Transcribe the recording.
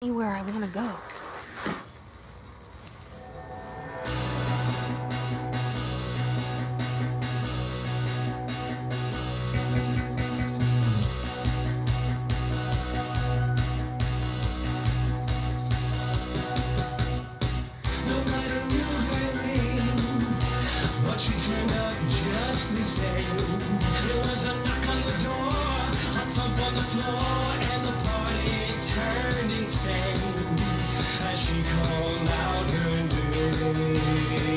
anywhere I want to go. Nobody but turned out just the same. Música